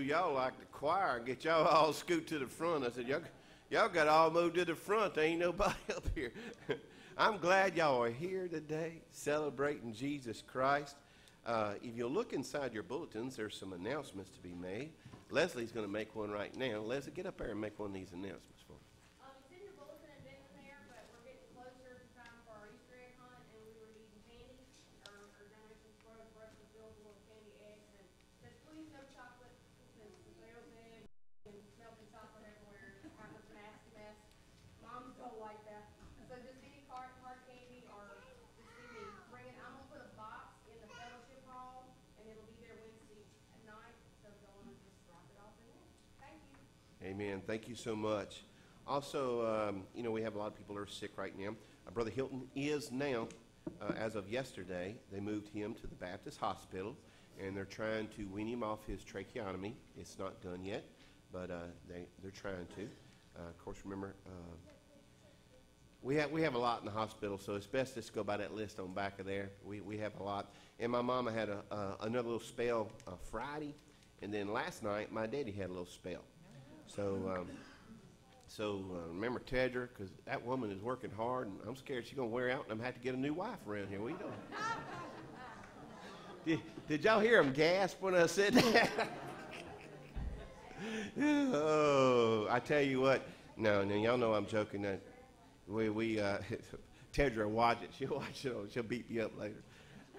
y'all like the choir and get y'all all scoot to the front. I said, y'all, y'all got all moved to the front. There ain't nobody up here. I'm glad y'all are here today celebrating Jesus Christ. Uh, if you look inside your bulletins, there's some announcements to be made. Leslie's going to make one right now. Leslie, get up there and make one of these announcements for me. Um, it's in your bulletin and been in there, but we're getting closer to time for our Easter egg hunt, and we were needing candy. Our, our donations for the brush was filled with little candy eggs, and just please no chocolate, because the sales egg and melting chocolate everywhere, it's kind of a nasty mess. Moms don't like that, so candy, or see me, bring it, I'm gonna put a box in the fellowship hall, and it'll be there Wednesday night, so go on and just drop it off in there. Thank you. Amen. Thank you so much. Also, um, you know, we have a lot of people that are sick right now. Uh, Brother Hilton is now, uh, as of yesterday, they moved him to the Baptist Hospital, and they're trying to wean him off his tracheotomy. It's not done yet, but uh, they, they're trying to. Uh, of course, remember, uh, we have, we have a lot in the hospital, so it's best just go by that list on back of there. We, we have a lot. And my mama had a, uh, another little spell uh, Friday, and then last night my daddy had a little spell. So, um, so uh, remember Tedra, because that woman is working hard, and I'm scared she's gonna wear out, and I'm gonna have to get a new wife around here. What are you doing? did, did y'all hear him gasp when I said that? oh, I tell you what. No, no, y'all know I'm joking. That we we uh, Tedra watch it. She'll watch it. She'll beat me up later.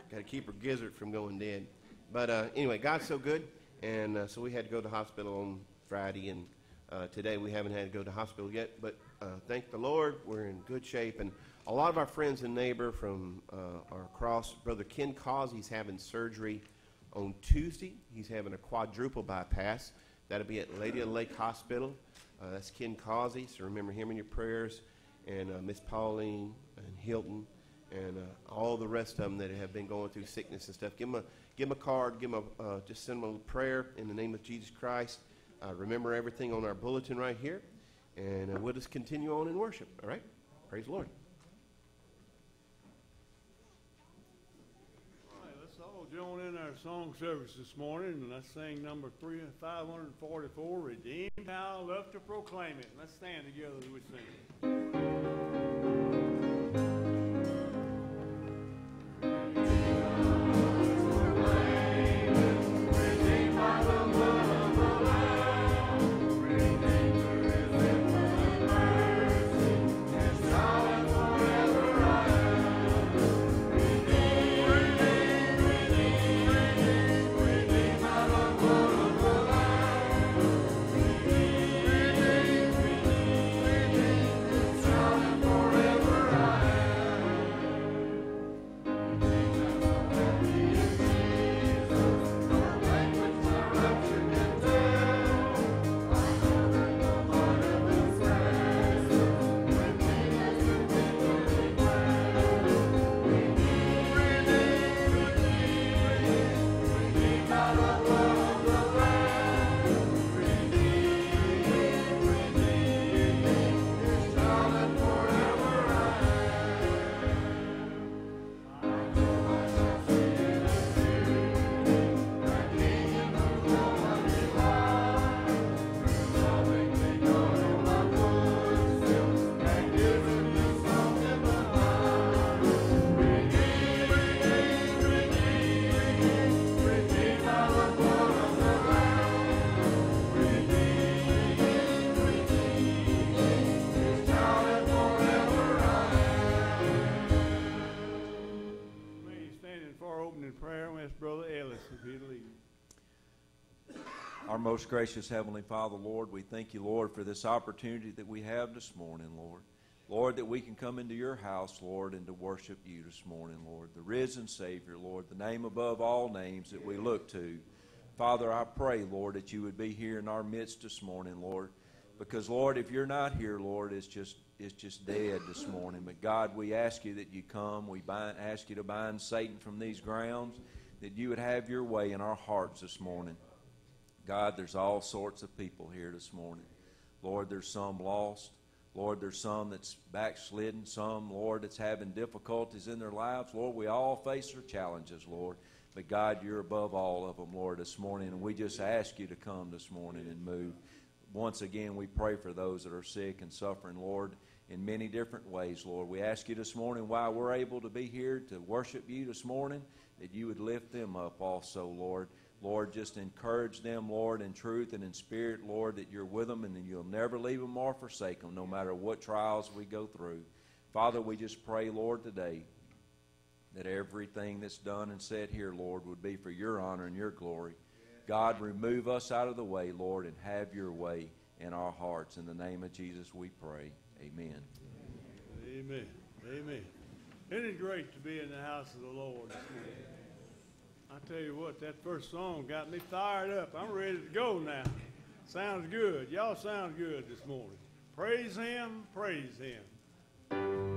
Got to keep her gizzard from going dead. But uh, anyway, God's so good, and uh, so we had to go to the hospital on Friday, and uh, today we haven't had to go to the hospital yet. But uh, thank the Lord, we're in good shape, and a lot of our friends and neighbor from uh, are across. Brother Ken Cause, he's having surgery on Tuesday. He's having a quadruple bypass. That'll be at Lady Lake Hospital. Uh, that's Ken Causey, so remember him in your prayers. And uh, Miss Pauline and Hilton and uh, all the rest of them that have been going through sickness and stuff. Give them a, give them a card. Give them a, uh, just send them a little prayer in the name of Jesus Christ. Uh, remember everything on our bulletin right here. And uh, we'll just continue on in worship, all right? Praise the Lord. Join in our song service this morning, and let's sing number three, 544, Redeemed, I Love to Proclaim It. Let's stand together as we sing. Please most gracious Heavenly Father, Lord, we thank you, Lord, for this opportunity that we have this morning, Lord. Lord, that we can come into your house, Lord, and to worship you this morning, Lord. The risen Savior, Lord, the name above all names that we look to. Father, I pray, Lord, that you would be here in our midst this morning, Lord. Because, Lord, if you're not here, Lord, it's just it's just dead this morning. But God, we ask you that you come. We bind, ask you to bind Satan from these grounds, that you would have your way in our hearts this morning. God, there's all sorts of people here this morning. Lord, there's some lost. Lord, there's some that's backslidden. Some, Lord, that's having difficulties in their lives. Lord, we all face our challenges, Lord. But God, you're above all of them, Lord, this morning. And we just ask you to come this morning and move. Once again, we pray for those that are sick and suffering, Lord, in many different ways, Lord. We ask you this morning, while we're able to be here to worship you this morning, that you would lift them up also, Lord. Lord, just encourage them, Lord, in truth and in spirit, Lord, that you're with them and that you'll never leave them or forsake them, no matter what trials we go through. Father, we just pray, Lord, today that everything that's done and said here, Lord, would be for your honor and your glory. God, remove us out of the way, Lord, and have your way in our hearts. In the name of Jesus, we pray. Amen. Amen. Amen. Isn't great to be in the house of the Lord? I tell you what, that first song got me fired up. I'm ready to go now. Sounds good. Y'all sound good this morning. Praise Him, praise Him.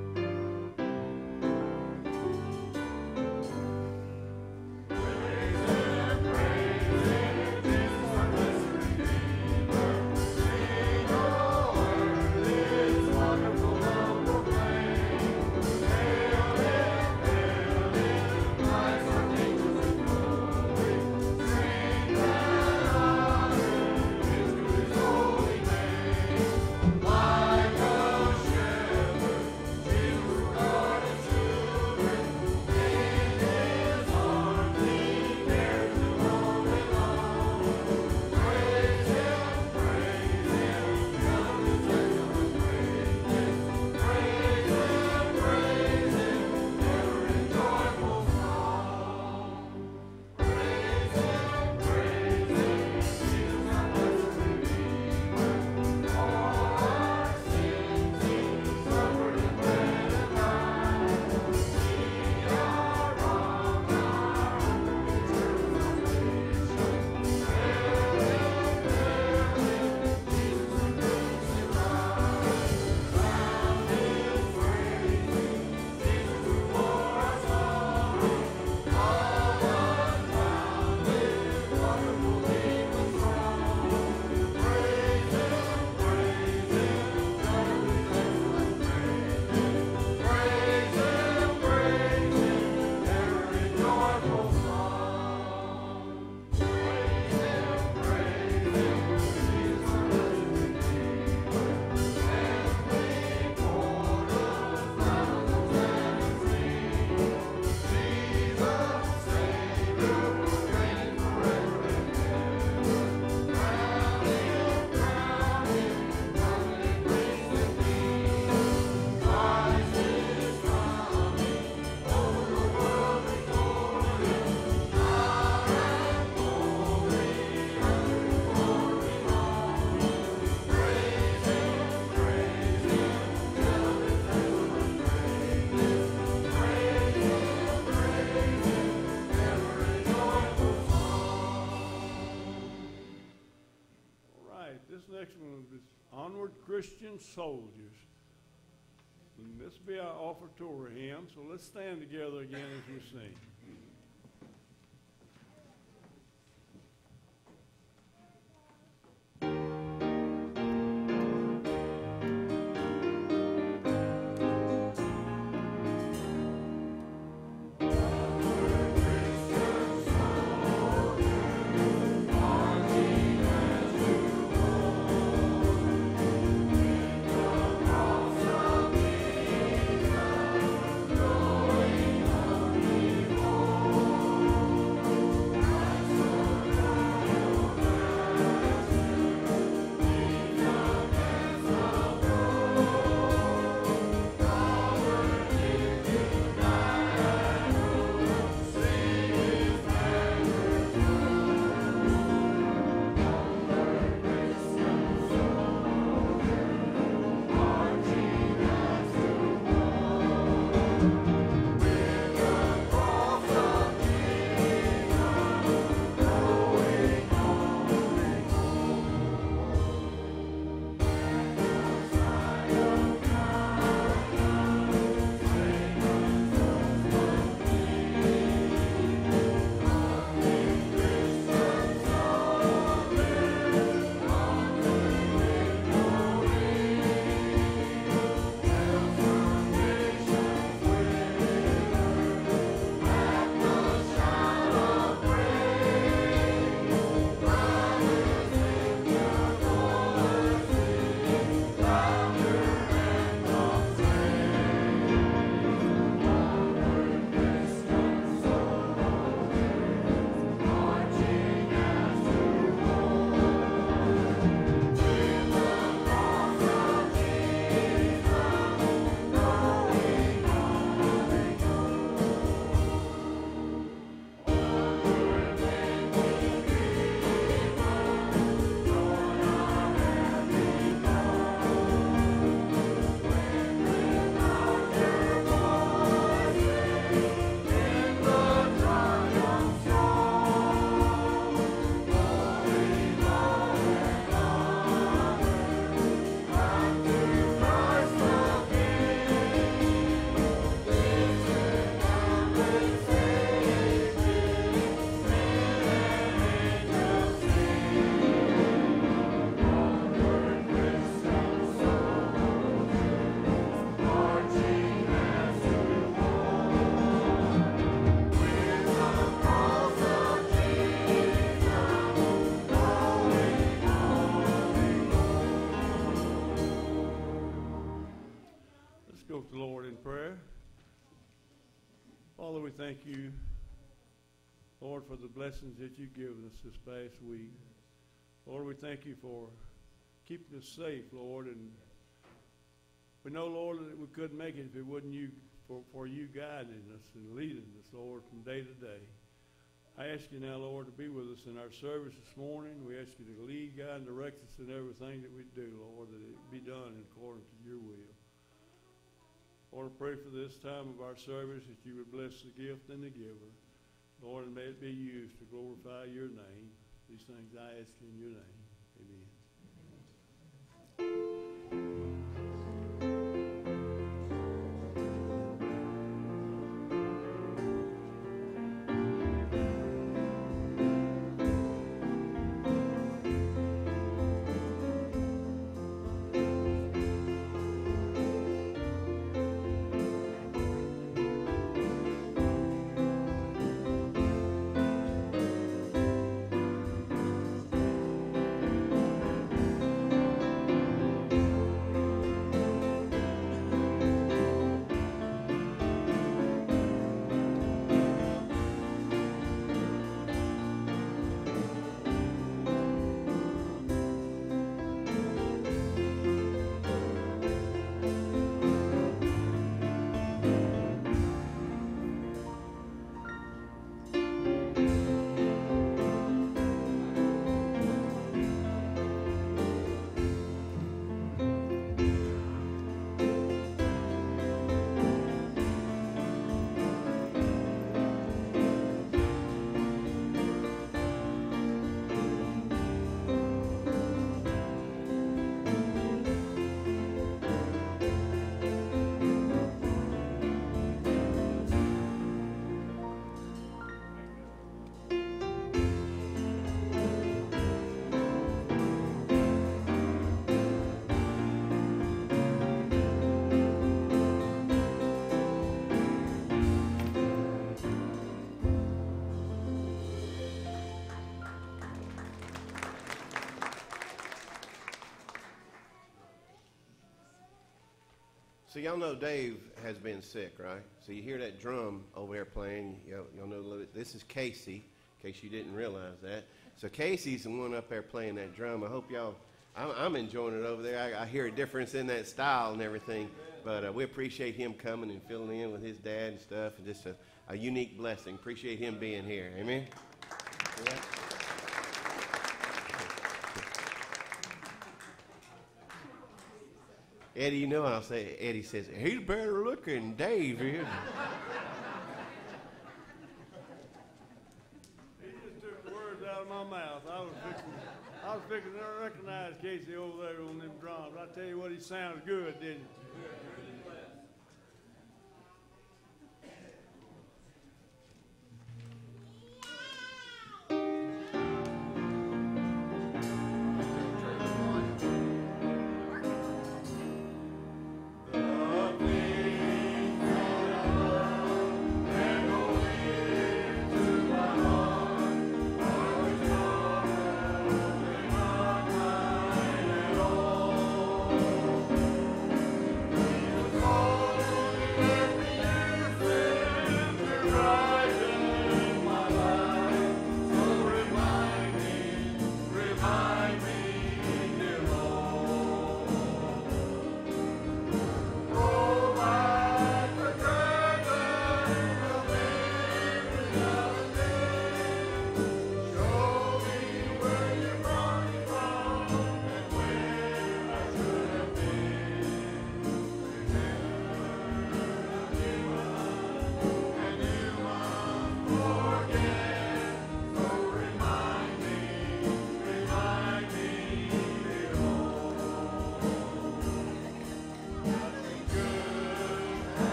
Christian Soldiers. And this will be our offertory hymn, so let's stand together again as we sing. For the blessings that you've given us this past week. Lord, we thank you for keeping us safe, Lord, and we know, Lord, that we couldn't make it if it wasn't you for, for you guiding us and leading us, Lord, from day to day. I ask you now, Lord, to be with us in our service this morning. We ask you to lead, guide, and direct us in everything that we do, Lord, that it be done in accordance to your will. Lord, I pray for this time of our service that you would bless the gift and the giver. Lord, and may it be used to glorify your name. These things I ask in your name. Amen. Y'all know Dave has been sick, right? So you hear that drum over there playing. Y'all, y'all know a little bit. This is Casey, in case you didn't realize that. So Casey's the one up there playing that drum. I hope y'all. I'm, I'm enjoying it over there. I, I hear a difference in that style and everything. But uh, we appreciate him coming and filling in with his dad and stuff, and just a, a unique blessing. Appreciate him being here. Amen. Yeah. Eddie, you know and I'll say, Eddie says, he's better looking than Dave. He just took the words out of my mouth. I was fixing, I was fixing to recognize Casey over there on them drums. I tell you what, he sounds good, didn't he?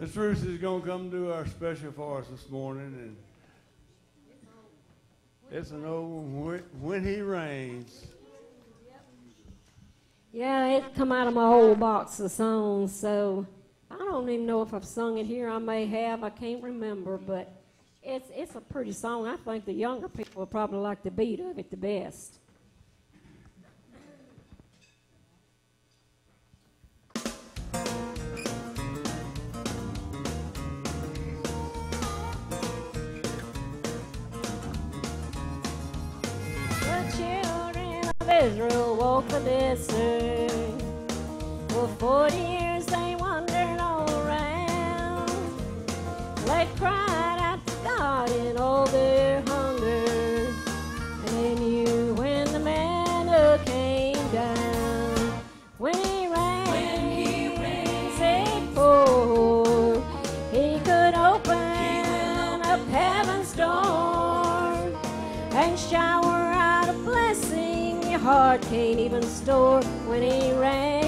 Miss Ruth is going to come do our special for us this morning, and it's an old when, when he rains. Yeah, it come out of my whole box of songs, so I don't even know if I've sung it here. I may have, I can't remember, but it's it's a pretty song. I think the younger people probably like the beat of it the best. Israel walked the desert. For forty years store when he rains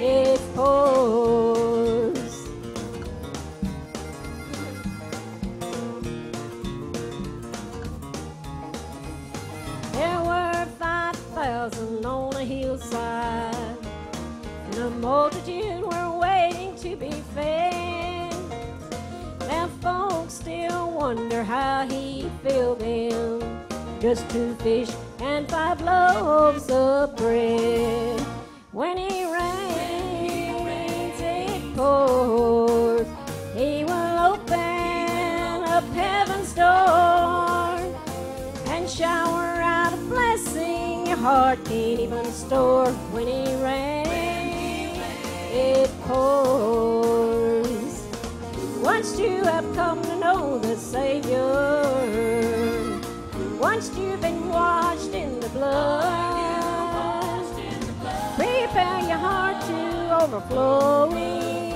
it pours there were five thousand on a hillside and a multitude were waiting to be fed now folks still wonder how he filled them. Just two fish five loaves of bread. When he rains, it pours. He will open up heaven's door and shower out a blessing your heart can't even store. When he rains, it pours. Blood, prepare your heart to overflowing,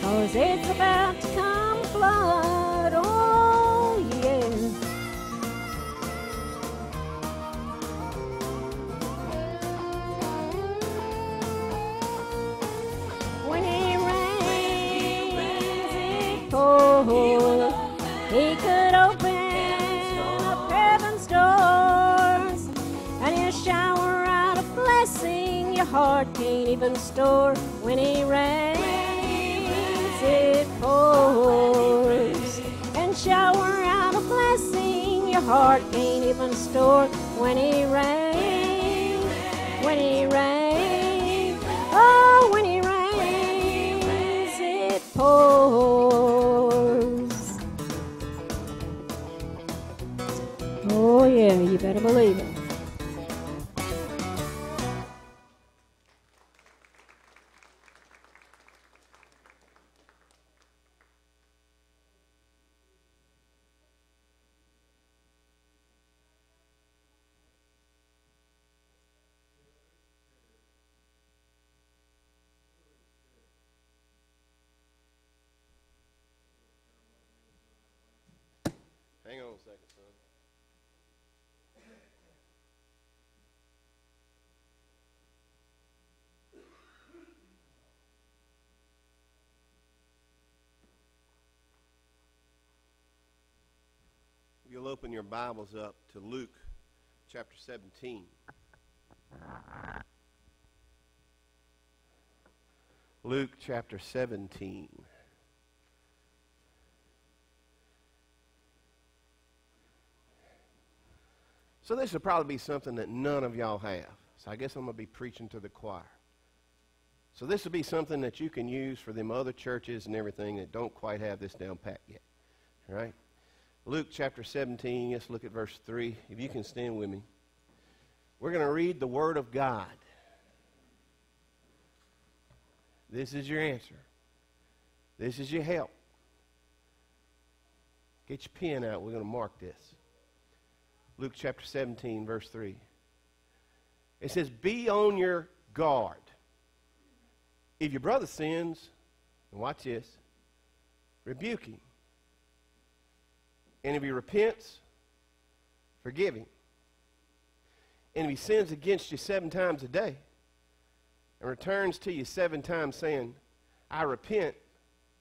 cause it's about to come flood. Oh, yeah. When he rains, it pours. He could heart can't even store. When he rains, it pours, and shower out a blessing your heart can't even store. When he rains, when he rains, oh, when he rains, it pours. Oh, yeah, you better believe it. You'll open your Bibles up to Luke chapter 17. Luke chapter 17. So this will probably be something that none of y'all have. So I guess I'm going to be preaching to the choir. So this will be something that you can use for them other churches and everything that don't quite have this down pat yet. All right? Luke chapter 17, let's look at verse 3. If you can stand with me. We're going to read the Word of God. This is your answer. This is your help. Get your pen out. We're going to mark this. Luke chapter 17, verse 3. It says, Be on your guard. If your brother sins, and watch this, rebuke him. And if he repents, forgive him. And if he sins against you seven times a day and returns to you seven times saying, I repent.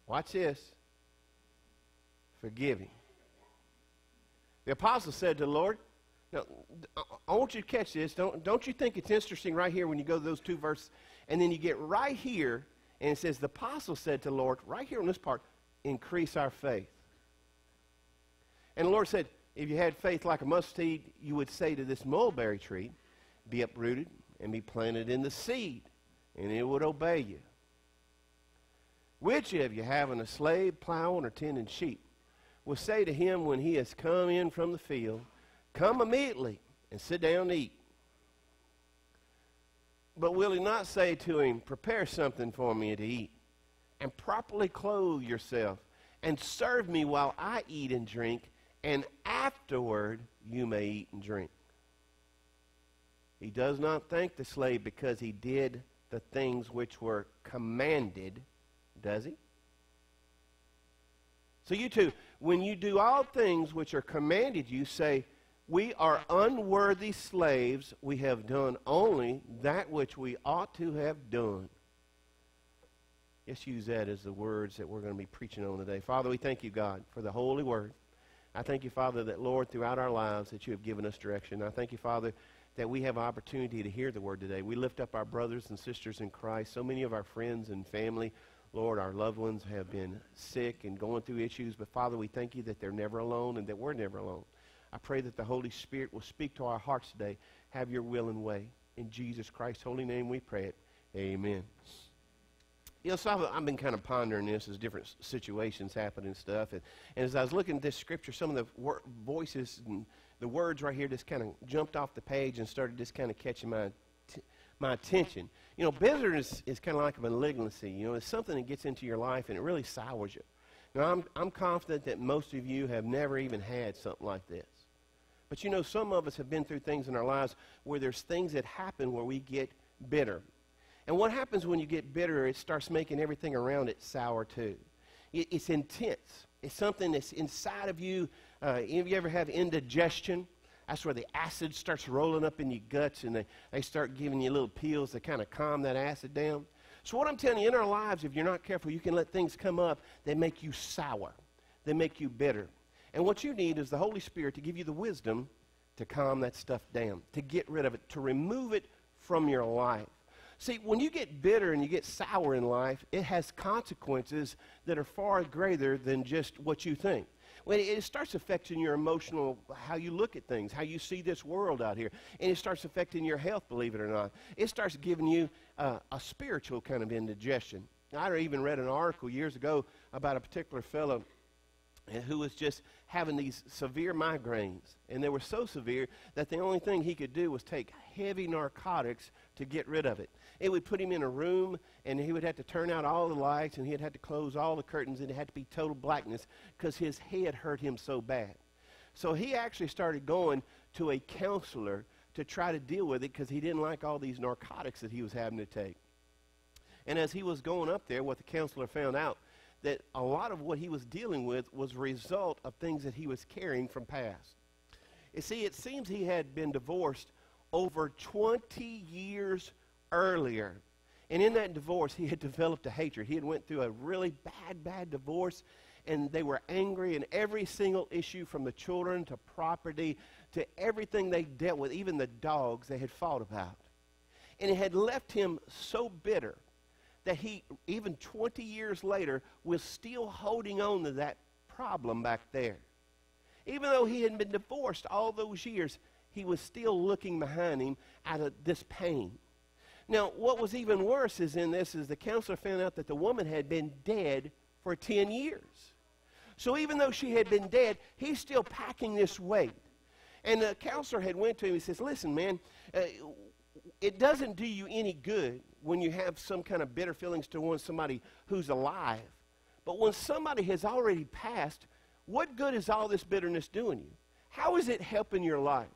Watch this. Forgive him. The apostle said to the Lord, now, I want you to catch this. Don't, don't you think it's interesting right here when you go to those two verses, and then you get right here, and it says, the apostle said to the Lord, right here on this part, increase our faith. And the Lord said, if you had faith like a mustard seed, you would say to this mulberry tree, be uprooted and be planted in the seed, and it would obey you. Which of you, having a slave plowing or tending sheep, will say to him when he has come in from the field, Come immediately and sit down and eat? But will he not say to him, Prepare something for me to eat, and properly clothe yourself, and serve me while I eat and drink, and afterward you may eat and drink? He does not thank the slave because he did the things which were commanded, does he? So you too, when you do all things which are commanded you, say, We are unworthy slaves. We have done only that which we ought to have done. Let's use that as the words that we're going to be preaching on today. Father, we thank you, God, for the holy word. I thank you, Father, that, Lord, throughout our lives that you have given us direction. I thank you, Father, that we have opportunity to hear the word today. We lift up our brothers and sisters in Christ. So many of our friends and family, Lord, our loved ones have been sick and going through issues. But Father, we thank you that they're never alone and that we're never alone. I pray that the Holy Spirit will speak to our hearts today. Have your will and way. In Jesus Christ's holy name we pray it. Amen. You know, so I've, I've been kind of pondering this as different situations happen and stuff. And, and as I was looking at this scripture, some of the wor- voices and the words right here just kind of jumped off the page and started just kind of catching my, t- my attention. You know, bitterness is kind of like a malignancy. You know, it's something that gets into your life and it really sours you. Now, I'm, I'm confident that most of you have never even had something like this. But you know, some of us have been through things in our lives where there's things that happen where we get bitter. And what happens when you get bitter, it starts making everything around it sour too. It, it's intense. It's something that's inside of you. Uh, any you ever have indigestion? That's where the acid starts rolling up in your guts and they, they start giving you little pills to kind of calm that acid down. So, what I'm telling you, in our lives, if you're not careful, you can let things come up that make you sour, they make you bitter. And what you need is the Holy Spirit to give you the wisdom to calm that stuff down, to get rid of it, to remove it from your life. See, when you get bitter and you get sour in life, it has consequences that are far greater than just what you think. When it starts affecting your emotional, how you look at things, how you see this world out here, and it starts affecting your health, believe it or not. It starts giving you uh, a spiritual kind of indigestion. I even read an article years ago about a particular fellow who was just having these severe migraines. And they were so severe that the only thing he could do was take heavy narcotics to get rid of it. It would put him in a room, and he would have to turn out all the lights, and he'd have to close all the curtains, and it had to be total blackness because his head hurt him so bad. So he actually started going to a counselor to try to deal with it because he didn't like all these narcotics that he was having to take. And as he was going up there, what the counselor found out that a lot of what he was dealing with was a result of things that he was carrying from past. You see, it seems he had been divorced over 20 years earlier. And in that divorce, he had developed a hatred. He had went through a really bad, bad divorce, and they were angry in every single issue from the children to property to everything they dealt with, even the dogs they had fought about. And it had left him so bitter that he, even 20 years later, was still holding on to that problem back there. Even though he had been divorced all those years, he was still looking behind him out of this pain. Now, what was even worse is in this is the counselor found out that the woman had been dead for 10 years. So even though she had been dead, he's still packing this weight. And the counselor had went to him. He says, "Listen, man, uh, it doesn't do you any good when you have some kind of bitter feelings towards somebody who's alive. But when somebody has already passed, what good is all this bitterness doing you? How is it helping your life?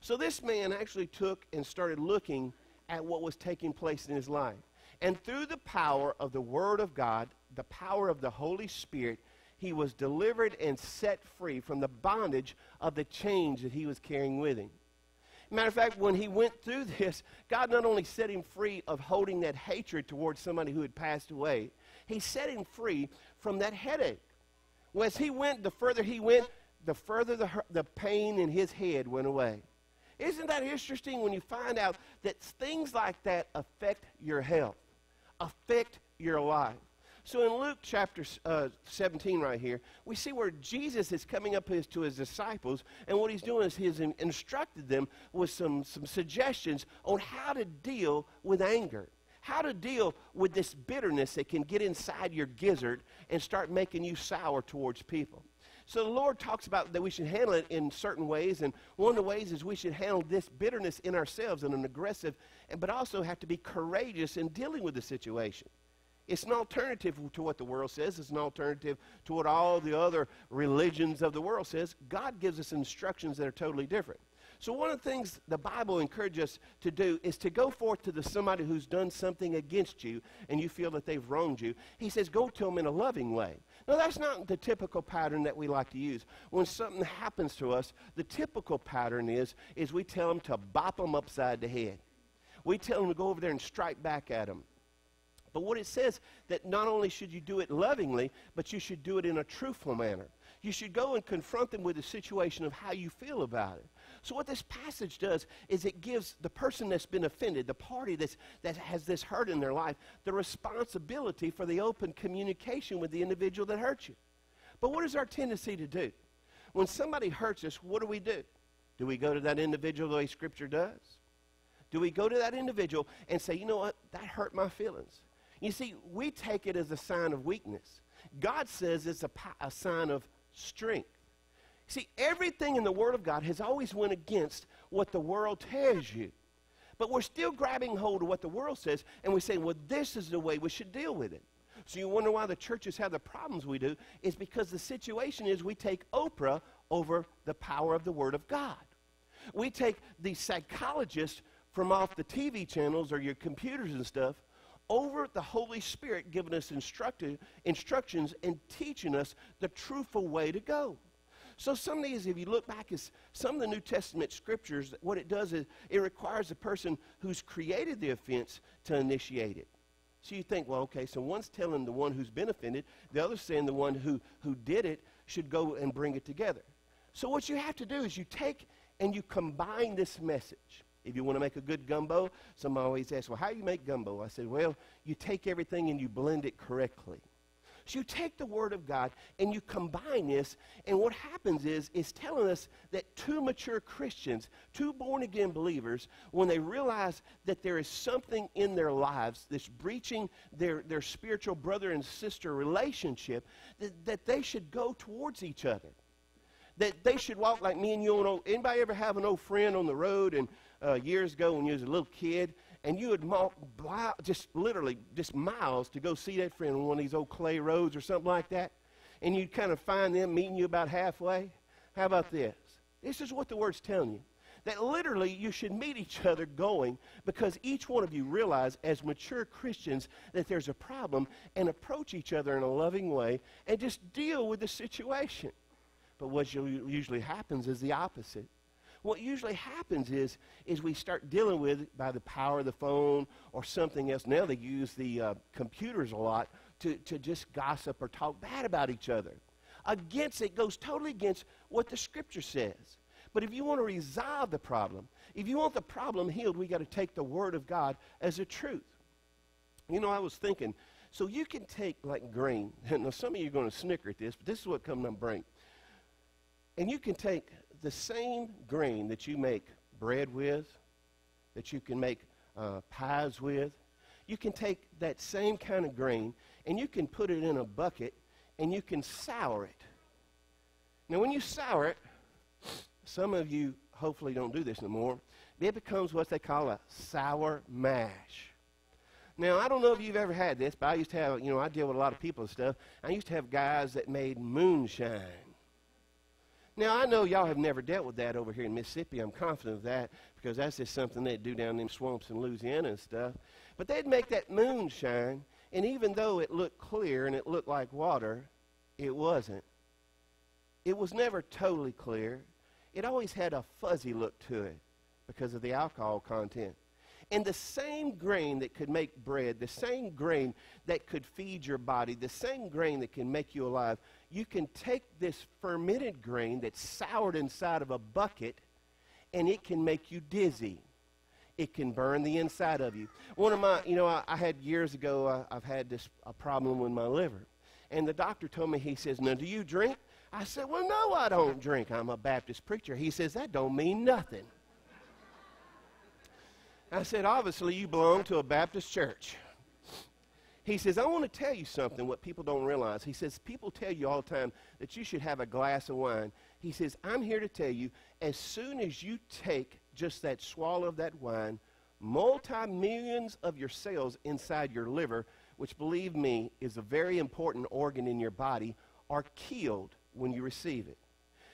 So this man actually took and started looking at what was taking place in his life. And through the power of the Word of God, the power of the Holy Spirit, he was delivered and set free from the bondage of the chains that he was carrying with him. Matter of fact, when he went through this, God not only set him free of holding that hatred towards somebody who had passed away, He set him free from that headache. As he went, the further he went, the further the, the pain in his head went away. Isn't that interesting when you find out that things like that affect your health, affect your life? So in Luke chapter uh, 17, right here, we see where Jesus is coming up his, to his disciples, and what he's doing is he's instructed them with some, some suggestions on how to deal with anger, how to deal with this bitterness that can get inside your gizzard and start making you sour towards people. So the Lord talks about that we should handle it in certain ways, and one of the ways is we should handle this bitterness in ourselves in an aggressive, but also have to be courageous in dealing with the situation. It's an alternative to what the world says. It's an alternative to what all the other religions of the world says. God gives us instructions that are totally different. So one of the things the Bible encourages us to do is to go forth to the somebody who's done something against you and you feel that they've wronged you. He says, go to them in a loving way. Now, that's not the typical pattern that we like to use. When something happens to us, the typical pattern is, is we tell them to bop them upside the head. We tell them to go over there and strike back at them. But what it says that not only should you do it lovingly, but you should do it in a truthful manner. You should go and confront them with the situation of how you feel about it. So what this passage does is it gives the person that's been offended, the party that's, that has this hurt in their life, the responsibility for the open communication with the individual that hurt you. But what is our tendency to do? When somebody hurts us, what do we do? Do we go to that individual the way Scripture does? Do we go to that individual and say, you know what, that hurt my feelings? You see, we take it as a sign of weakness. God says it's a, a sign of strength. See, everything in the Word of God has always went against what the world tells you. But we're still grabbing hold of what the world says, and we say, well, this is the way we should deal with it. So you wonder why the churches have the problems we do, is because the situation is we take Oprah over the power of the Word of God. We take the psychologist from off the TV channels or your computers and stuff over the Holy Spirit giving us instructi- instructions and teaching us the truthful way to go. So some of these, if you look back, is some of the New Testament scriptures. What it does is it requires the person who's created the offense to initiate it. So you think, well, okay, so one's telling the one who's been offended, the other's saying the one who, who did it should go and bring it together. So what you have to do is you take and you combine this message. If you want to make a good gumbo, somebody always asks, well, how do you make gumbo? I said, well, you take everything and you blend it correctly. So you take the Word of God and you combine this, and what happens is, it's telling us that two mature Christians, two born again believers, when they realize that there is something in their lives that's breaching their, their spiritual brother and sister relationship, that, that they should go towards each other. That they should walk like me and you. And anybody ever have an old friend on the road and uh, years ago when you was a little kid, and you would walk just literally just miles to go see that friend on one of these old clay roads or something like that, and you'd kind of find them meeting you about halfway. How about this? This is what the word's telling you. That literally you should meet each other going because each one of you realize as mature Christians that there's a problem and approach each other in a loving way and just deal with the situation. But what usually happens is the opposite. What usually happens is, is we start dealing with it by the power of the phone or something else. Now they use the uh, computers a lot to, to just gossip or talk bad about each other. Against it goes totally against what the scripture says. But if you want to resolve the problem, if you want the problem healed, we got to take the word of God as a truth. You know, I was thinking, so you can take like grain. Now, some of you are going to snicker at this, but this is what comes to my brain. And you can take the same grain that you make bread with, that you can make uh, pies with, you can take that same kind of grain and you can put it in a bucket and you can sour it. Now, when you sour it, some of you hopefully don't do this anymore. It becomes what they call a sour mash. Now, I don't know if you've ever had this, but I used to have, you know, I deal with a lot of people and stuff. I used to have guys that made moonshine. Now, I know y'all have never dealt with that over here in Mississippi. I'm confident of that because that's just something they'd do down in swamps in Louisiana and stuff. But they'd make that moonshine, and even though it looked clear and it looked like water, it wasn't. It was never totally clear. It always had a fuzzy look to it because of the alcohol content. And the same grain that could make bread, the same grain that could feed your body, the same grain that can make you alive, you can take this fermented grain that's soured inside of a bucket and it can make you dizzy. It can burn the inside of you. One of my, you know, I, I had years ago, I've had this a problem with my liver. And the doctor told me, he says, Now, do you drink? I said, Well, no, I don't drink. I'm a Baptist preacher. He says, That don't mean nothing. I said, Obviously, you belong to a Baptist church. He says, I want to tell you something what people don't realize. He says, People tell you all the time that you should have a glass of wine. He says, I'm here to tell you, as soon as you take just that swallow of that wine, multi millions of your cells inside your liver, which believe me is a very important organ in your body, are killed when you receive it.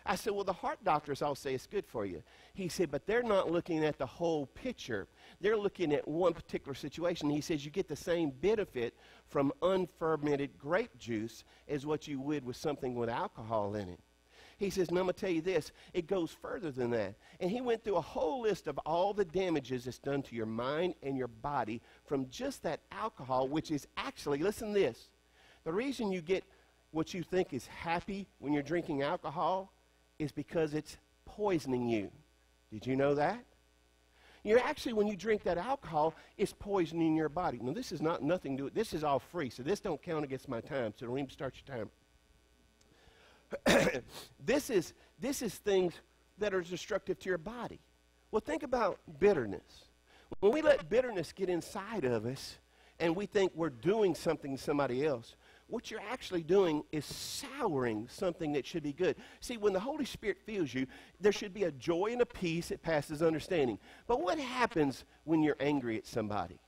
I said, Well, the heart doctors all say it's good for you. He said, But they're not looking at the whole picture. They're looking at one particular situation. He says, You get the same benefit from unfermented grape juice as what you would with something with alcohol in it. He says, and I'm going to tell you this, it goes further than that. And he went through a whole list of all the damages that's done to your mind and your body from just that alcohol, which is actually, listen to this, the reason you get what you think is happy when you're drinking alcohol is because it's poisoning you. Did you know that? You're actually, when you drink that alcohol, it's poisoning your body. Now, this is not nothing to it. This is all free, so this don't count against my time, so don't even start your time. this, is, this is things that are destructive to your body. Well, think about bitterness. When we let bitterness get inside of us and we think we're doing something to somebody else, what you're actually doing is souring something that should be good. See, when the Holy Spirit fills you, there should be a joy and a peace that passes understanding. But what happens when you're angry at somebody?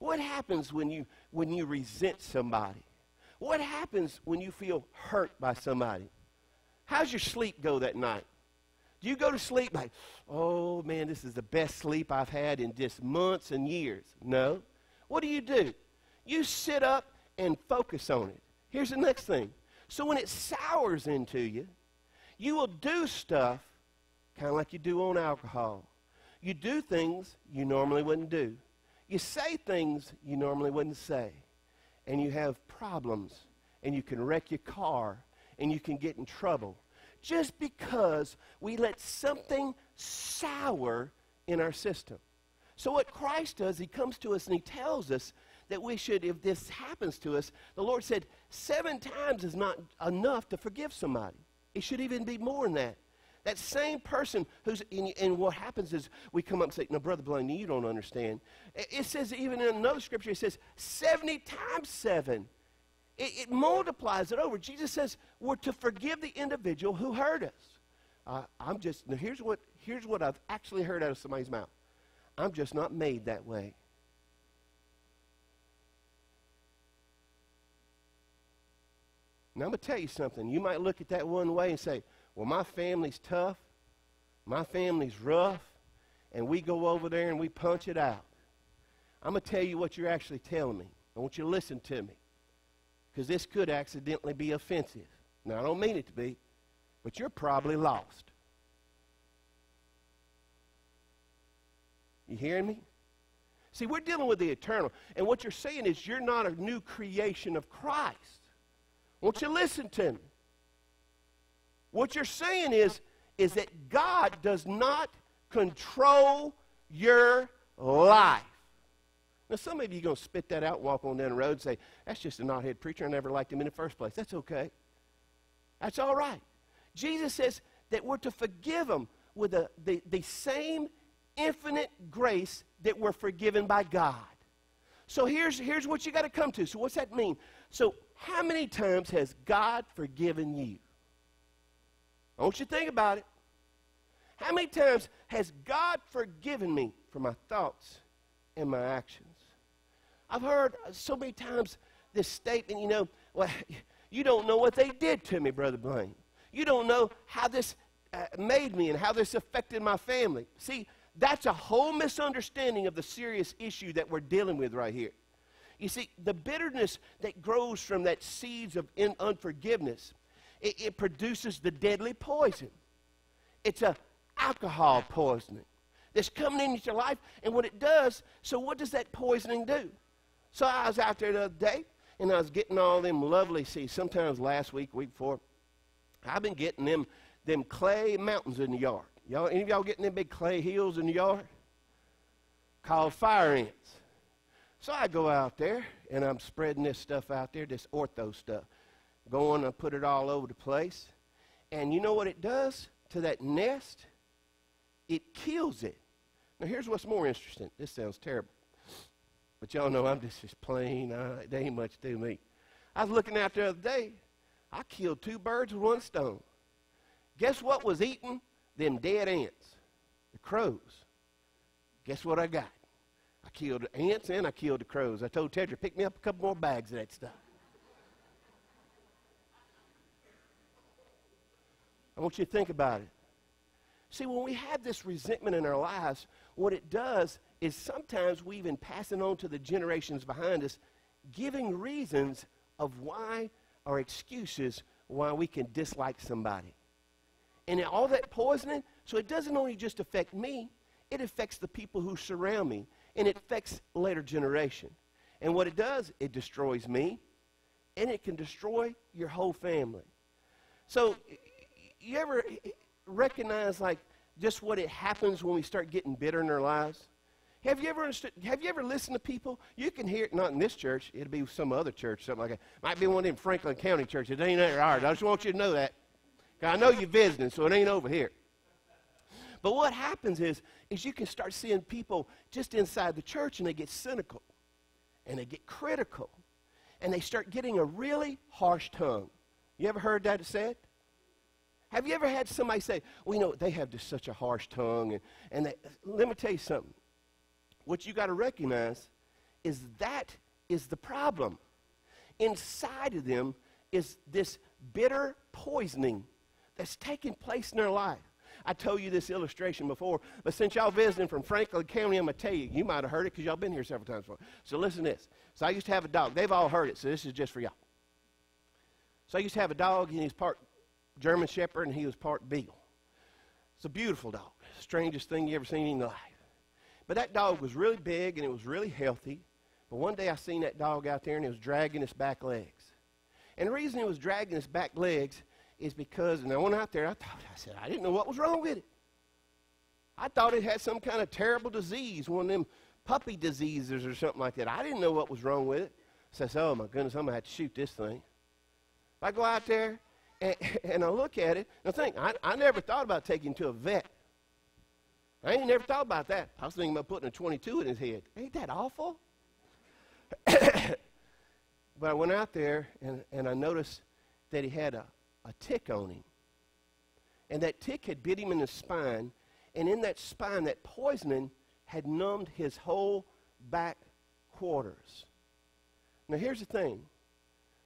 What happens when you, when you resent somebody? What happens when you feel hurt by somebody? How's your sleep go that night? Do you go to sleep like, oh man, this is the best sleep I've had in just months and years? No. What do you do? You sit up and focus on it. Here's the next thing. So when it sours into you, you will do stuff kind of like you do on alcohol. You do things you normally wouldn't do. You say things you normally wouldn't say and you have problems and you can wreck your car and you can get in trouble just because we let something sour in our system. So, what Christ does, He comes to us and He tells us that we should, if this happens to us, the Lord said seven times is not enough to forgive somebody. It should even be more than that. That same person who's, in, and what happens is we come up and say, No, Brother Blaney, you don't understand. It, says, even in another scripture, it says 70 times 7. It, it, multiplies it over. Jesus says, We're to forgive the individual who hurt us. Uh, I'm just, now here's what, here's what I've actually heard out of somebody's mouth I'm just not made that way. Now, I'm going to tell you something. You might look at that one way and say, well, my family's tough, my family's rough, and we go over there and we punch it out. I'm going to tell you what you're actually telling me. I want you to listen to me because this could accidentally be offensive. Now, I don't mean it to be, but you're probably lost. You hearing me? See, we're dealing with the eternal. And what you're saying is you're not a new creation of Christ. Won't you listen to me? What you're saying is, is that God does not control your life. Now, some of you are going to spit that out, walk on down the road, and say, that's just a knothead preacher. I never liked him in the first place. That's okay. That's all right. Jesus says that we're to forgive them with the, the, the same infinite grace that we're forgiven by God. So here's, here's what you got to come to. So, what's that mean? So, how many times has God forgiven you? I want you to think about it. How many times has God forgiven me for my thoughts and my actions? I've heard so many times this statement, you know, well, you don't know what they did to me, Brother Blaine. You don't know how this uh, made me and how this affected my family. See, that's a whole misunderstanding of the serious issue that we're dealing with right here. You see, the bitterness that grows from that seeds of unforgiveness it, it produces the deadly poison. It's a alcohol poisoning. that's coming into your life. And what it does, so what does that poisoning do? So I was out there the other day, and I was getting all them lovely, seeds. sometimes last week, week before, I've been getting them, them clay mountains in the yard. Y'all, any of y'all getting them big clay hills in the yard? Called fire ants. So I go out there, and I'm spreading this stuff out there, this ortho stuff. Going, I put it all over the place. And you know what it does to that nest? It kills it. Now, here's what's more interesting. This sounds terrible. But y'all know I'm just, just plain. There ain't much to me. I was looking out the other day. I killed two birds with one stone. Guess what was eating them dead ants? The crows. Guess what I got? I killed the ants and I killed the crows. I told Tedra, pick me up a couple more bags of that stuff. I want you to think about it. See, when we have this resentment in our lives, what it does is sometimes we even pass it on to the generations behind us, giving reasons of why or excuses why we can dislike somebody. And all that poisoning, so it doesn't only just affect me, it affects the people who surround me, and it affects later generation. And what it does, it destroys me, and it can destroy your whole family. So, you ever recognize like just what it happens when we start getting bitter in our lives? Have you ever understood, have you ever listened to people? You can hear it not in this church. It'll be some other church, something like that. Might be one them Franklin County churches. It ain't ours. I just want you to know that. I know you're visiting, so it ain't over here. But what happens is, is you can start seeing people just inside the church and they get cynical and they get critical and they start getting a really harsh tongue. You ever heard that said? Have you ever had somebody say, well, you know, they have just such a harsh tongue? And, and they, let me tell you something. What you got to recognize is that is the problem. Inside of them is this bitter poisoning that's taking place in their life. I told you this illustration before, but since y'all visiting from Franklin County, I'm going to tell you, you might have heard it because y'all been here several times before. So listen to this. So I used to have a dog. They've all heard it, so this is just for y'all. So I used to have a dog, and he's part German Shepherd, and he was part Beagle. It's a beautiful dog. Strangest thing you ever seen in your life. But that dog was really big, and it was really healthy. But one day I seen that dog out there, and it was dragging its back legs. And the reason it was dragging its back legs is because, and I went out there, I thought, I said, I didn't know what was wrong with it. I thought it had some kind of terrible disease, one of them puppy diseases or something like that. I didn't know what was wrong with it. I said, oh my goodness, I'm going to have to shoot this thing. I go out there and, and I look at it, I think, I, I never thought about taking to a vet. I ain't never thought about that. I was thinking about putting a 22 in his head. Ain't that awful? but I went out there and, and I noticed that he had a, a tick on him. And that tick had bit him in the spine, and in that spine, that poisoning had numbed his whole back quarters. Now, here's the thing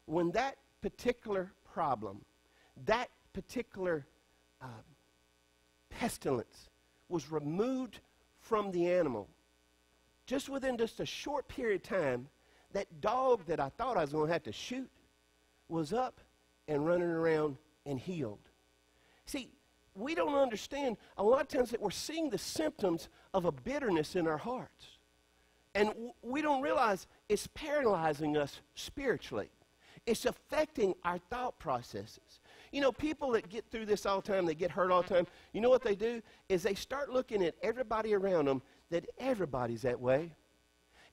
when that particular problem, that particular uh, pestilence was removed from the animal, just within just a short period of time, that dog that I thought I was going to have to shoot was up and running around and healed. See, we don't understand a lot of times that we're seeing the symptoms of a bitterness in our hearts. And we don't realize it's paralyzing us spiritually. It's affecting our thought processes. You know, people that get through this all the time, they get hurt all the time, you know what they do? Is they start looking at everybody around them that everybody's that way.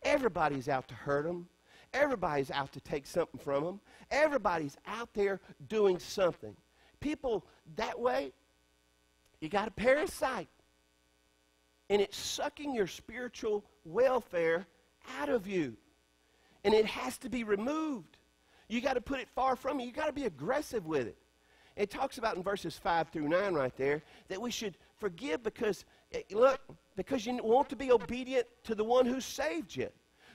Everybody's out to hurt them. Everybody's out to take something from them. Everybody's out there doing something. People that way, you got a parasite. And it's sucking your spiritual welfare out of you. And it has to be removed. You got to put it far from you. You got to be aggressive with it. It talks about in verses 5 through 9 right there that we should forgive because, eh, look, because you want to be obedient to the one who saved you.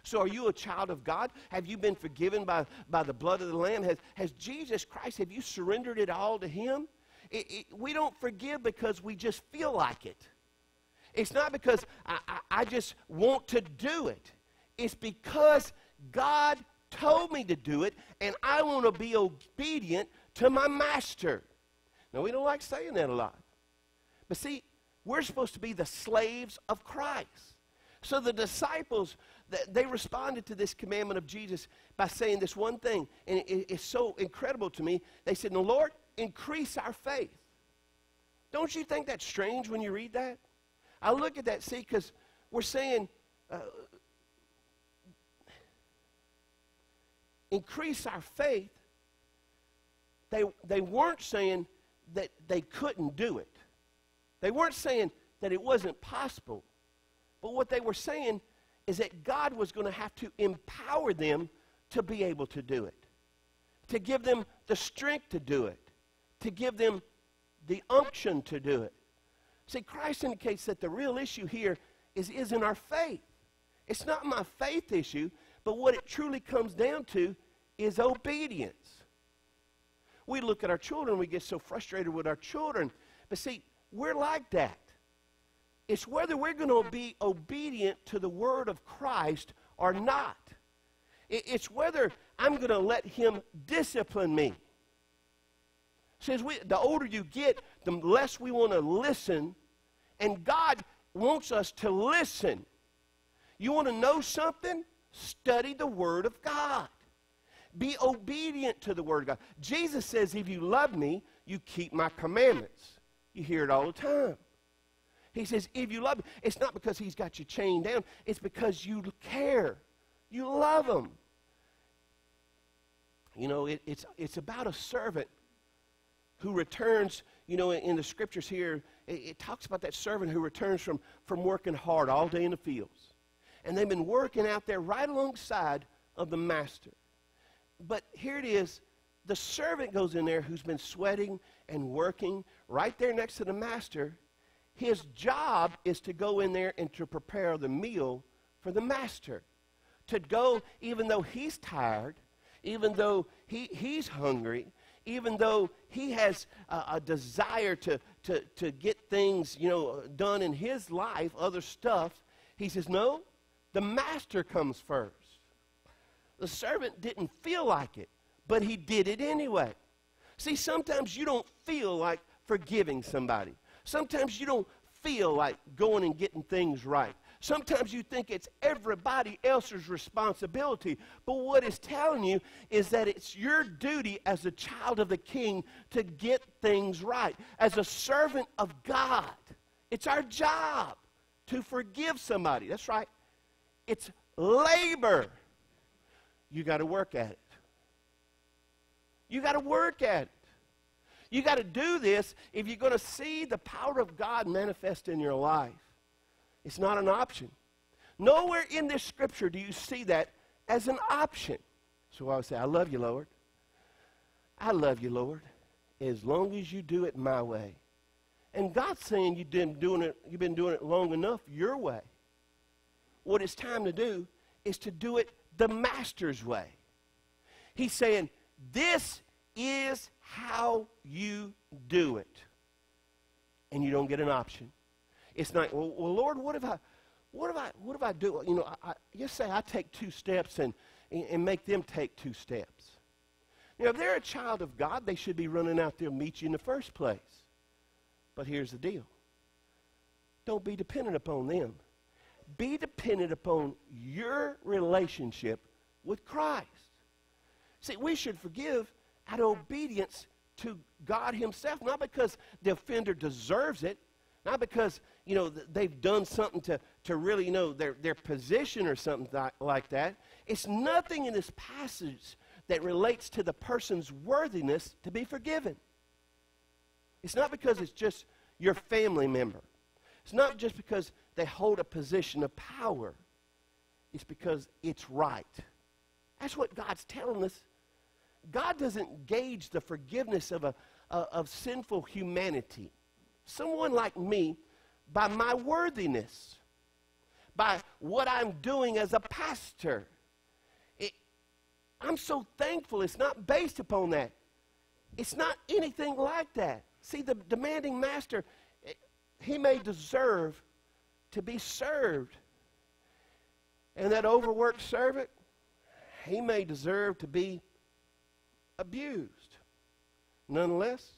So are you a child of God? Have you been forgiven by, by the blood of the Lamb? Has, has Jesus Christ, have you surrendered it all to Him? It, it, we don't forgive because we just feel like it. It's not because I, I, I just want to do it. It's because God told me to do it, and I want to be obedient to my master. Now, we don't like saying that a lot. But see, we're supposed to be the slaves of Christ. So the disciples, they responded to this commandment of Jesus by saying this one thing, and it- it's so incredible to me. They said, "No, Lord, increase our faith." Don't you think that's strange when you read that? I look at that, see, because we're saying, uh, increase our faith. They, they weren't saying that they couldn't do it. They weren't saying that it wasn't possible. But what they were saying is that God was going to have to empower them to be able to do it, to give them the strength to do it, to give them the unction to do it. See, Christ indicates that the real issue here is, is in our faith. It's not my faith issue, but what it truly comes down to is obedience. We look at our children, we get so frustrated with our children. But see, we're like that. It's whether we're going to be obedient to the word of Christ or not. It's whether I'm going to let him discipline me. Says we, the older you get, the less we want to listen, and God wants us to listen. You want to know something? Study the Word of God. Be obedient to the Word of God. Jesus says, If you love me, you keep my commandments. You hear it all the time. He says, If you love me, it's not because He's got you chained down, it's because you care. You love Him. You know, it, it's, it's about a servant who returns, you know, in, in the scriptures here, it, it, talks about that servant who returns from, from working hard all day in the fields. And they've been working out there right alongside of the master. But here it is the servant goes in there who's been sweating and working right there next to the master. His job is to go in there and to prepare the meal for the master. To go, even though he's tired, even though he, he's hungry, even though he has a, a, desire to, to, to get things, you know, done in his life, other stuff, he says, no, the master comes first. The servant didn't feel like it, but he did it anyway. See, sometimes you don't feel like forgiving somebody. Sometimes you don't feel like going and getting things right. Sometimes you think it's everybody else's responsibility, but what it's telling you is that it's your duty as a child of the king to get things right. As a servant of God, it's our job to forgive somebody. That's right. It's labor. You got to work at it. You got to work at it. You got to do this if you're going to see the power of God manifest in your life. It's not an option. Nowhere in this scripture do you see that as an option. So I would say, I love you, Lord. I love you, Lord, as long as you do it my way. And God's saying you've been doing it, you've been doing it long enough your way. What it's time to do is to do it the master's way. He's saying, This is how you do it. And you don't get an option. It's not, well, well Lord, what if I, what if I, what if I do? You know, I, I, just say I take two steps and, and make them take two steps. You know, if they're a child of God, they should be running out there to meet you in the first place. But here's the deal. Don't be dependent upon them. Be dependent upon your relationship with Christ. See, we should forgive out of obedience to God Himself, not because the offender deserves it, not because, you know, they've done something to, to really, you know, their, their position or something th- like that. It's nothing in this passage that relates to the person's worthiness to be forgiven. It's not because it's just your family member. It's not just because they hold a position of power. It's because it's right. That's what God's telling us. God doesn't gauge the forgiveness of, a, of sinful humanity someone like me by my worthiness, by what I'm doing as a pastor. It, I'm so thankful it's not based upon that. It's not anything like that. See, the demanding master, he may deserve to be served. And that overworked servant, he may deserve to be abused. Nonetheless,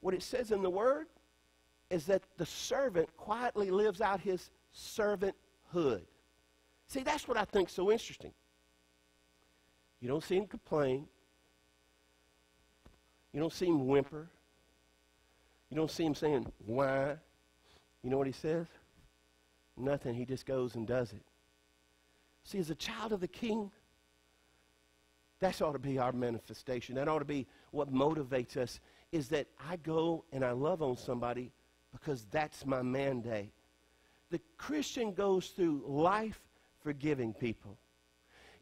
what it says in the Word is that the servant quietly lives out his servanthood. See, that's what I think so interesting. You don't see him complain. You don't see him whimper. You don't see him saying, why? You know what he says? Nothing. He just goes and does it. See, as a child of the king, that ought to be our manifestation. That ought to be what motivates us is that I go and I love on somebody because that's my mandate. The Christian goes through life forgiving people.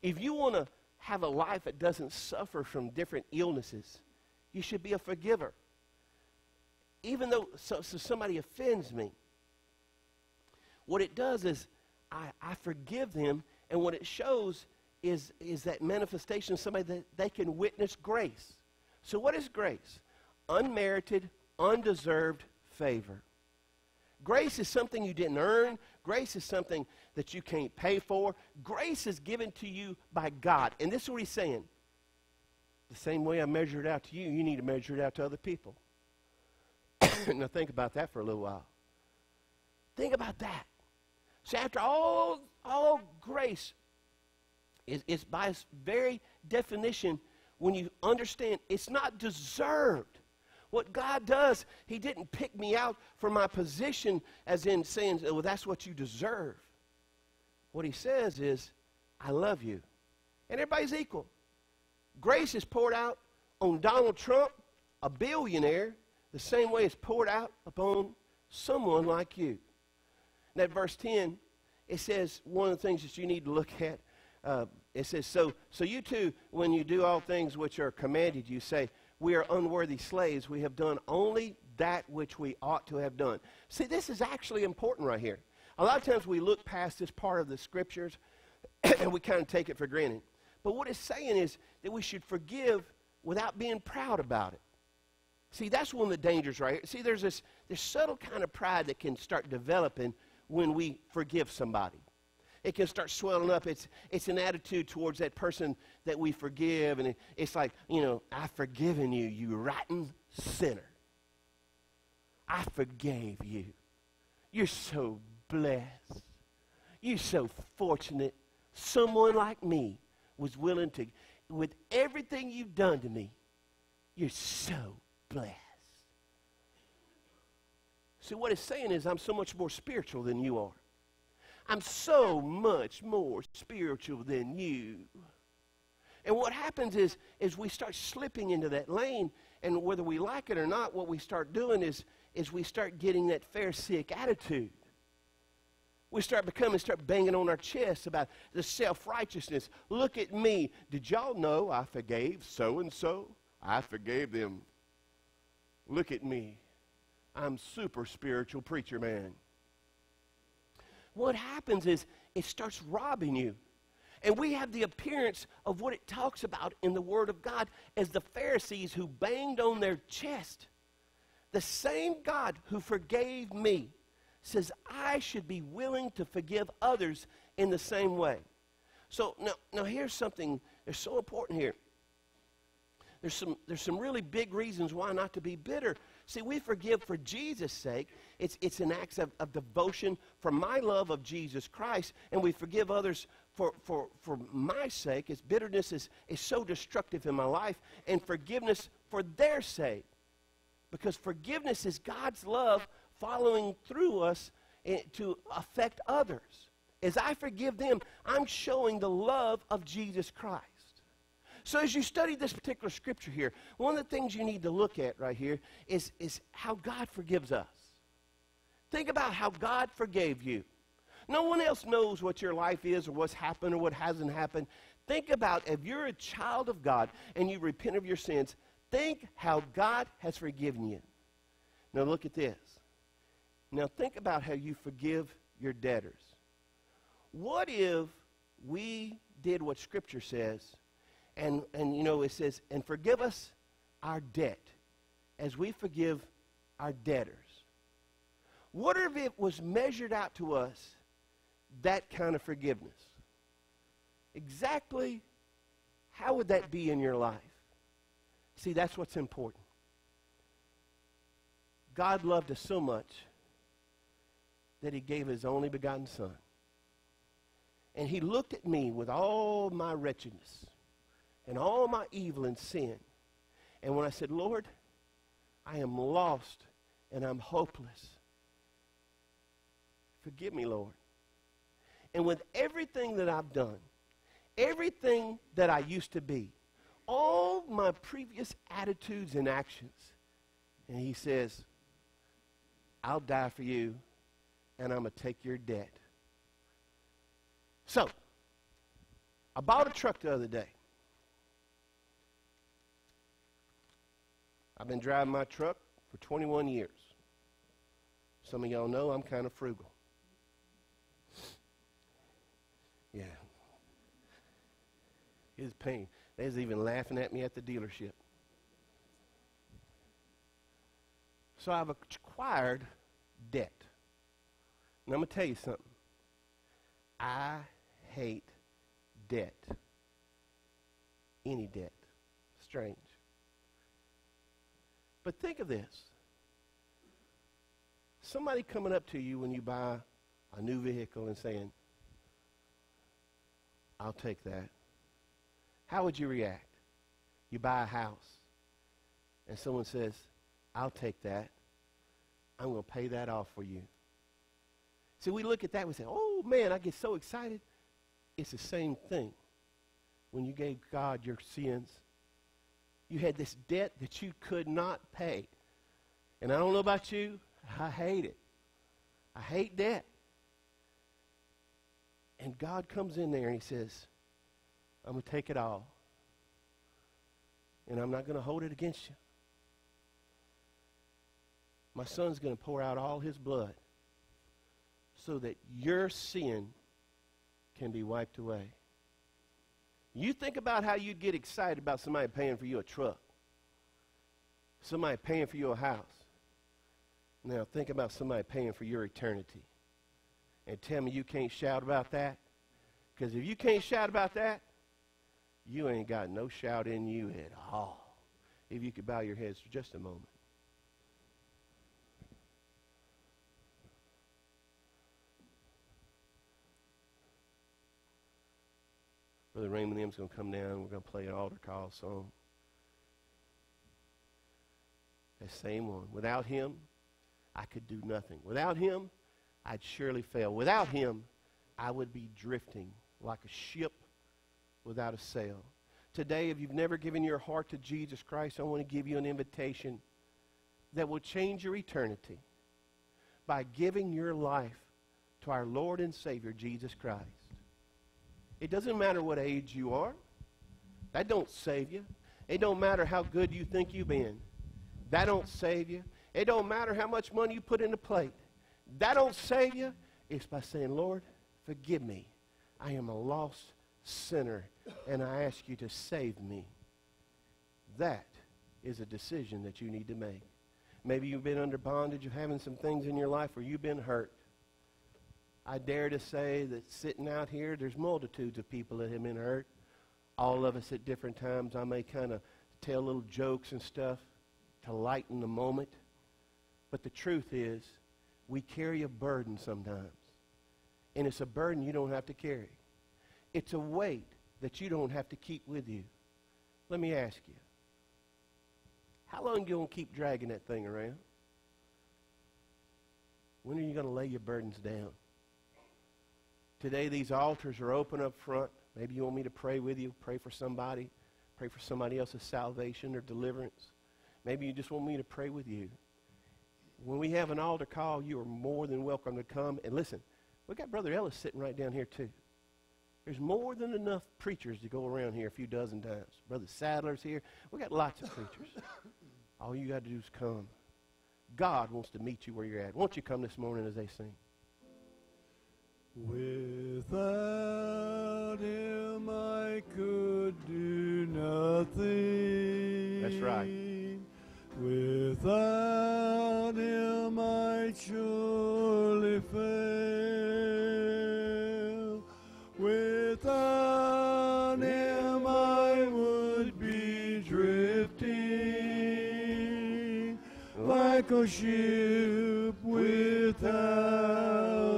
If you want to have a life that doesn't suffer from different illnesses, you should be a forgiver. Even though so, so somebody offends me, what it does is I, I forgive them, and what it shows is, is that manifestation of somebody that they can witness grace. So, what is grace? Unmerited, undeserved favor. Grace is something you didn't earn. Grace is something that you can't pay for. Grace is given to you by God. And this is what he's saying. The same way I measure it out to you, you need to measure it out to other people. now think about that for a little while. Think about that. So after all, all grace is, is by its very definition, when you understand it's not deserved. What God does, He didn't pick me out for my position as in saying, well, that's what you deserve. What He says is, I love you. And everybody's equal. Grace is poured out on Donald Trump, a billionaire, the same way it's poured out upon someone like you. That verse 10, it says one of the things that you need to look at. Uh, it says, so, so you too, when you do all things which are commanded, you say, we are unworthy slaves. We have done only that which we ought to have done. See, this is actually important right here. A lot of times we look past this part of the scriptures and we kind of take it for granted. But what it's saying is that we should forgive without being proud about it. See, that's one of the dangers right here. See, there's this, this subtle kind of pride that can start developing when we forgive somebody. It can start swelling up. It's, it's an attitude towards that person that we forgive. And it, it's like, you know, I've forgiven you, you rotten sinner. I forgave you. You're so blessed. You're so fortunate. Someone like me was willing to, with everything you've done to me, you're so blessed. See, what it's saying is, I'm so much more spiritual than you are. I'm so much more spiritual than you. And what happens is, is we start slipping into that lane, and whether we like it or not, what we start doing is, is we start getting that Pharisaic attitude. We start becoming, start banging on our chests about the self righteousness. Look at me. Did y'all know I forgave so and so? I forgave them. Look at me. I'm super spiritual preacher man. What happens is it starts robbing you. And we have the appearance of what it talks about in the Word of God as the Pharisees who banged on their chest. The same God who forgave me says I should be willing to forgive others in the same way. So now, now here's something that's so important here. There's some, there's some really big reasons why not to be bitter. See, we forgive for Jesus' sake. It's, it's an act of, of devotion for my love of Jesus Christ, and we forgive others for, for, for my sake. As bitterness is, is so destructive in my life, and forgiveness for their sake. Because forgiveness is God's love following through us eh, to affect others. As I forgive them, I'm showing the love of Jesus Christ. So as you study this particular scripture here, one of the things you need to look at right here is, is how God forgives us. Think about how God forgave you. No one else knows what your life is or what's happened or what hasn't happened. Think about if you're a child of God and you repent of your sins, think how God has forgiven you. Now look at this. Now think about how you forgive your debtors. What if we did what Scripture says, and, and you know, it says, and forgive us our debt as we forgive our debtors? What if it was measured out to us that kind of forgiveness? Exactly how would that be in your life? See, that's what's important. God loved us so much that he gave his only begotten son. And he looked at me with all my wretchedness and all my evil and sin. And when I said, Lord, I am lost and I'm hopeless. Forgive me, Lord. And with everything that I've done, everything that I used to be, all my previous attitudes and actions, and he says, I'll die for you and I'm going to take your debt. So, I bought a truck the other day. I've been driving my truck for 21 years. Some of y'all know I'm kind of frugal. It's pain. They was even laughing at me at the dealership. So I've acquired debt. And I'm going to tell you something. I hate debt. Any debt. Strange. But think of this. Somebody coming up to you when you buy a new vehicle and saying, I'll take that. How would you react? You buy a house and someone says, I'll take that. I'm going to pay that off for you. See, we look at that and we say, oh man, I get so excited. It's the same thing. When you gave God your sins, you had this debt that you could not pay. And I don't know about you, I hate it. I hate debt. And God comes in there and he says, I'm going to take it all. And I'm not going to hold it against you. My son's going to pour out all his blood so that your sin can be wiped away. You think about how you'd get excited about somebody paying for you a truck, somebody paying for you a house. Now think about somebody paying for your eternity. And tell me you can't shout about that? Because if you can't shout about that, you ain't got no shout in you at all. If you could bow your heads for just a moment. Brother Raymond M's going to come down. We're going to play an altar call song. That same one. Without him, I could do nothing. Without him, I'd surely fail. Without him, I would be drifting like a ship without a sail. Today, if you've never given your heart to Jesus Christ, I want to give you an invitation that will change your eternity by giving your life to our Lord and Savior, Jesus Christ. It doesn't matter what age you are. That don't save you. It don't matter how good you think you've been. That don't save you. It don't matter how much money you put in the plate. That don't save you. It's by saying, Lord, forgive me. I am a lost sinner, and I ask you to save me. That is a decision that you need to make. Maybe you've been under bondage of having some things in your life where you've been hurt. I dare to say that sitting out here, there's multitudes of people that have been hurt. All of us at different times. I may kind of tell little jokes and stuff to lighten the moment. But the truth is, we carry a burden sometimes. And it's a burden you don't have to carry. It's a weight that you don't have to keep with you. Let me ask you, how long are you going to keep dragging that thing around? When are you going to lay your burdens down? Today, these altars are open up front. Maybe you want me to pray with you, pray for somebody, pray for somebody else's salvation or deliverance. Maybe you just want me to pray with you. When we have an altar call, you are more than welcome to come. And listen, we got Brother Ellis sitting right down here, too. There's more than enough preachers to go around here a few dozen times. Brother Sadler's here. We got lots of preachers. All you got to do is come. God wants to meet you where you're at. Won't you come this morning as they sing? Without him I could do nothing. That's right. Without him I surely fail. Ship without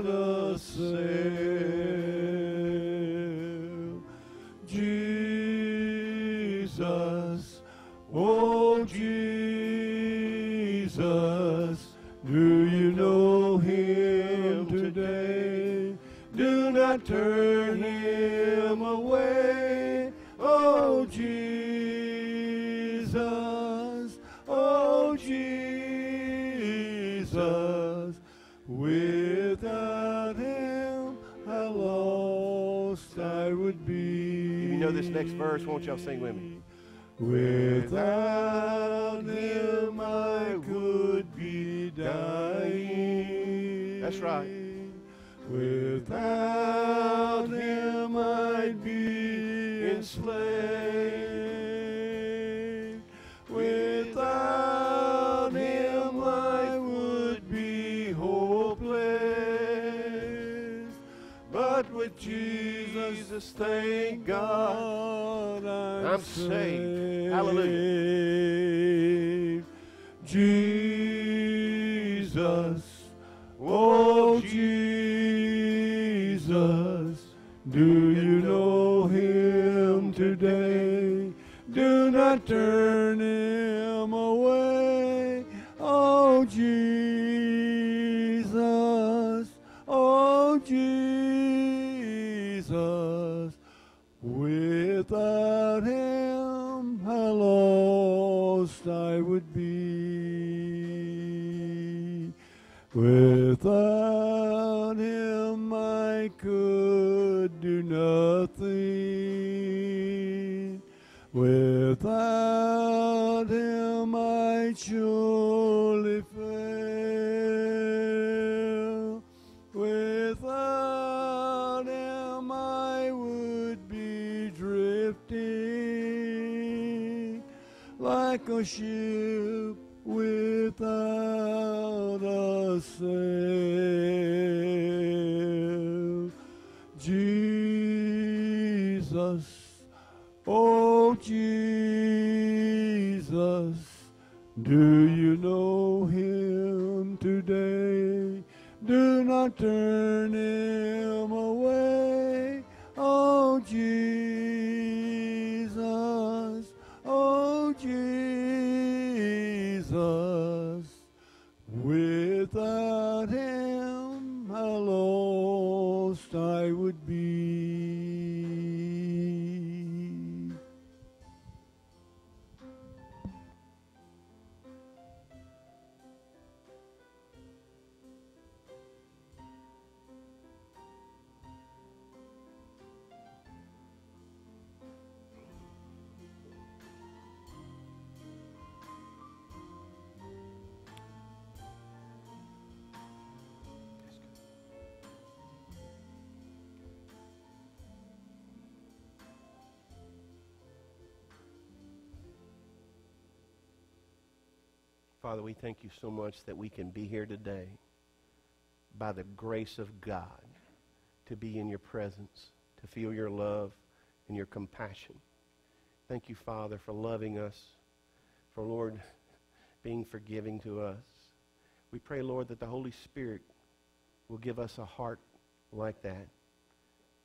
a sail. Jesus, oh Jesus, do you know him today? Do not turn lost I would be. If you know this next verse, won't y'all sing with me? Without him, I could be dying. That's right. Without him, I'd be enslaved. Jesus, thank God, I'm, I'm saved. Hallelujah. Jesus, oh, oh Jesus, do you know him today? Do not turn Without him, I surely him away, oh Jesus, Father, we thank you so much that we can be here today by the grace of God to be in your presence, to feel your love and your compassion. Thank you, Father, for loving us, for, Lord, being forgiving to us. We pray, Lord, that the Holy Spirit will give us a heart like that.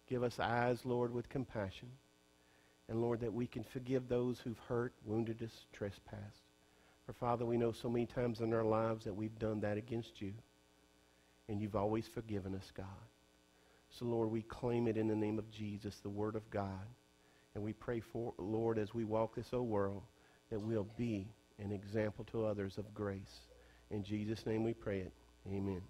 Give us eyes, Lord, with compassion. And, Lord, that we can forgive those who've hurt, wounded us, trespassed. For, Father, we know so many times in our lives that we've done that against you. And you've always forgiven us, God. So, Lord, we claim it in the name of Jesus, the Word of God. And we pray for, Lord, as we walk this old world, that we'll be an example to others of grace. In Jesus' name we pray it. Amen.